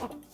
어.